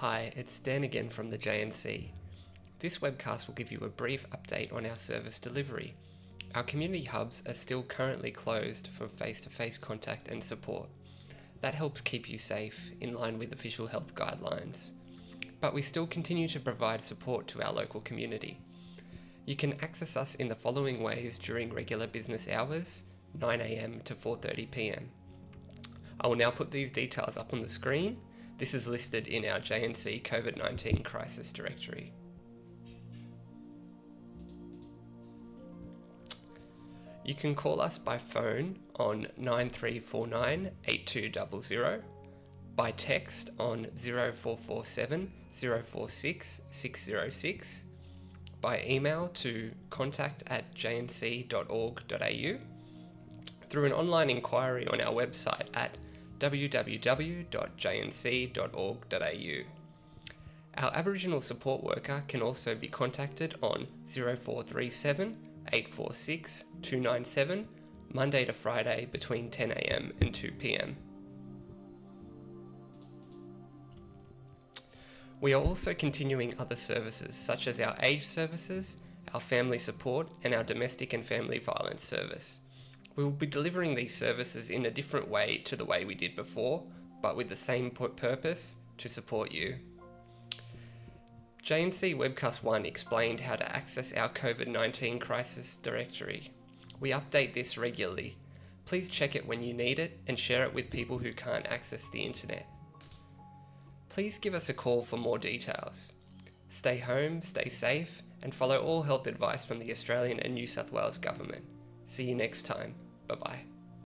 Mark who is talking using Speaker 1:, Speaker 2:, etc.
Speaker 1: Hi, it's Dan again from the JNC. This webcast will give you a brief update on our service delivery. Our community hubs are still currently closed for face to face contact and support. That helps keep you safe in line with official health guidelines. But we still continue to provide support to our local community. You can access us in the following ways during regular business hours, 9am to 4.30pm. I will now put these details up on the screen this is listed in our JNC COVID 19 crisis directory. You can call us by phone on 9349 8200, by text on 0447 046 606, by email to contact at jnc.org.au, through an online inquiry on our website at www.jnc.org.au. Our Aboriginal support worker can also be contacted on 0437 846 297 Monday to Friday between 10am and 2pm. We are also continuing other services such as our age services, our family support, and our domestic and family violence service. We will be delivering these services in a different way to the way we did before, but with the same purpose to support you. JNC Webcast 1 explained how to access our COVID 19 crisis directory. We update this regularly. Please check it when you need it and share it with people who can't access the internet. Please give us a call for more details. Stay home, stay safe, and follow all health advice from the Australian and New South Wales Government. See you next time. Bye bye.